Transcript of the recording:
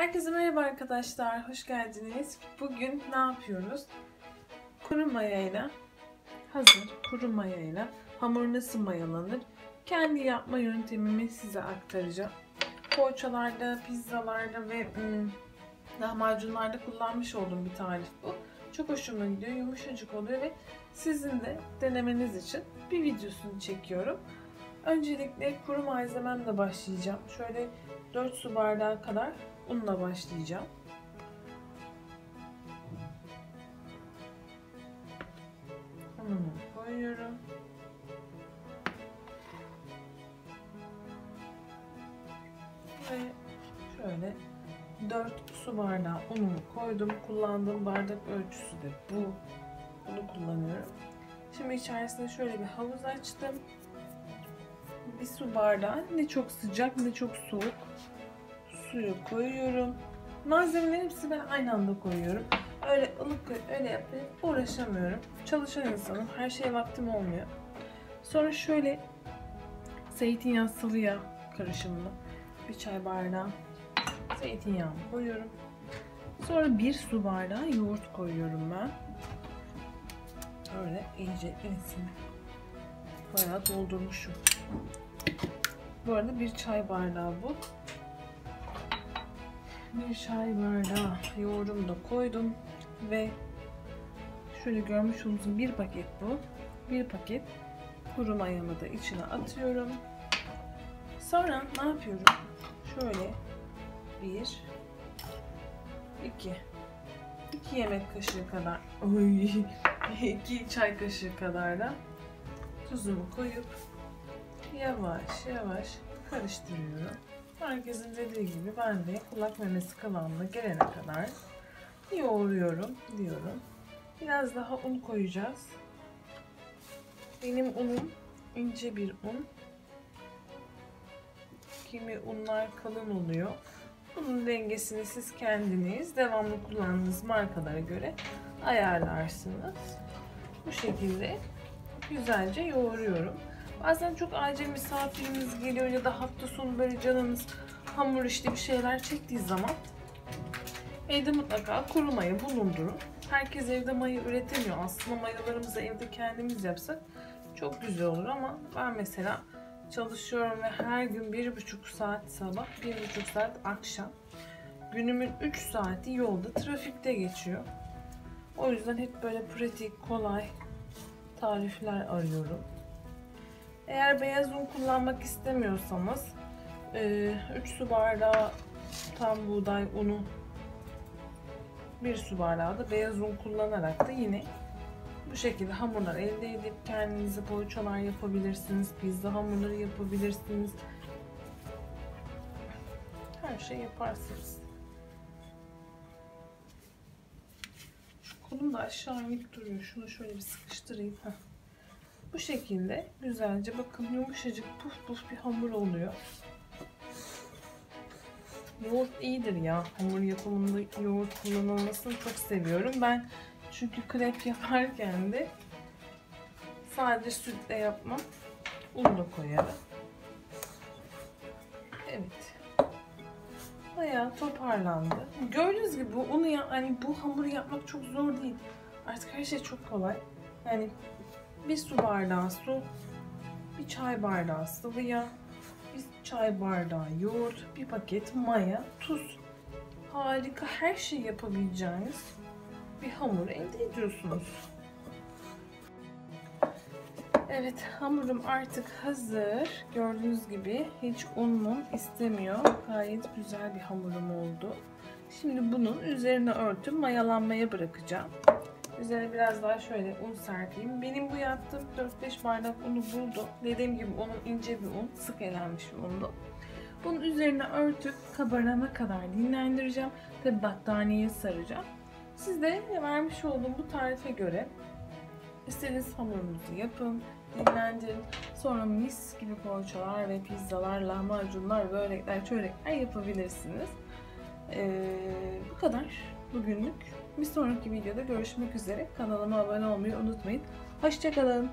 Herkese merhaba arkadaşlar, hoş geldiniz. Bugün ne yapıyoruz? Kuru mayayla, hazır kuru mayayla hamur nasıl mayalanır? Kendi yapma yöntemimi size aktaracağım. Poğaçalarda, pizzalarda ve ım, lahmacunlarda kullanmış olduğum bir tarif bu. Çok hoşuma gidiyor, yumuşacık oluyor ve sizin de denemeniz için bir videosunu çekiyorum. Öncelikle kuru malzememle başlayacağım. Şöyle 4 su bardağı kadar unla başlayacağım. Unumu koyuyorum. Ve şöyle 4 su bardağı unumu koydum. Kullandığım bardak ölçüsü de bu. Bunu kullanıyorum. Şimdi içerisine şöyle bir havuz açtım. Bir su bardağı ne çok sıcak ne çok soğuk suyu koyuyorum. Malzemelerin hepsi ben aynı anda koyuyorum. Öyle ılık öyle yapmaya uğraşamıyorum. Çalışan insanım. Her şeye vaktim olmuyor. Sonra şöyle zeytinyağı sıvı yağ karışımını bir çay bardağı zeytinyağı koyuyorum. Sonra bir su bardağı yoğurt koyuyorum ben. Öyle iyice insin. Bayağı doldurmuşum. Bu arada bir çay bardağı bu. Bir çay bardağı yoğurumu da koydum ve şöyle görmüş olduğunuz bir paket bu. Bir paket kuru mayamı da içine atıyorum. Sonra ne yapıyorum? Şöyle bir, iki, iki yemek kaşığı kadar, oy, iki çay kaşığı kadar da tuzumu koyup yavaş yavaş karıştırıyorum. Herkesin dediği gibi ben de kulak memesi kıvamına gelene kadar yoğuruyorum diyorum. Biraz daha un koyacağız. Benim unum ince bir un. Kimi unlar kalın oluyor. Bunun dengesini siz kendiniz devamlı kullandığınız markalara göre ayarlarsınız. Bu şekilde güzelce yoğuruyorum. Bazen çok acil misafirimiz geliyor ya da hafta sonu böyle canınız hamur işte bir şeyler çektiği zaman evde mutlaka kuru maya bulundurun. Herkes evde maya üretemiyor. Aslında mayalarımızı evde kendimiz yapsak çok güzel olur ama ben mesela çalışıyorum ve her gün bir buçuk saat sabah, bir buçuk saat akşam. Günümün 3 saati yolda, trafikte geçiyor. O yüzden hep böyle pratik, kolay tarifler arıyorum. Eğer beyaz un kullanmak istemiyorsanız 3 su bardağı tam buğday unu 1 su bardağı da beyaz un kullanarak da yine bu şekilde hamurlar elde edip kendinize poğaçalar yapabilirsiniz. Pizza hamurları yapabilirsiniz. Her şey yaparsınız. Kolum da aşağı inip duruyor. Şunu şöyle bir sıkıştırayım. Heh. Bu şekilde güzelce bakın yumuşacık puf puf bir hamur oluyor. Yoğurt iyidir ya. Hamur yapımında yoğurt kullanılmasını çok seviyorum. Ben çünkü krep yaparken de sadece sütle yapmam. Un da koyarım. Evet. Bayağı toparlandı. Gördüğünüz gibi bu unu ya, hani bu hamuru yapmak çok zor değil. Artık her şey çok kolay. Yani bir su bardağı su, bir çay bardağı sıvı yağ, bir çay bardağı yoğurt, bir paket maya, tuz. Harika her şey yapabileceğiniz bir hamur elde ediyorsunuz. Evet hamurum artık hazır. Gördüğünüz gibi hiç unun istemiyor. Gayet güzel bir hamurum oldu. Şimdi bunun üzerine örtüp mayalanmaya bırakacağım. Üzerine biraz daha şöyle un serpeyim. Benim bu yaptığım 4-5 bardak unu buldu. Dediğim gibi onun ince bir un, sık elenmiş bir undu. Bunun üzerine örtüp kabarana kadar dinlendireceğim. Tabi battaniyeye saracağım. Siz de vermiş olduğum bu tarife göre istediğiniz hamurunuzu yapın, dinlendirin. Sonra mis gibi poğaçalar ve pizzalar, lahmacunlar, börekler, çörekler yapabilirsiniz. Ee, bu kadar bugünlük. Bir sonraki videoda görüşmek üzere. Kanalıma abone olmayı unutmayın. Hoşçakalın.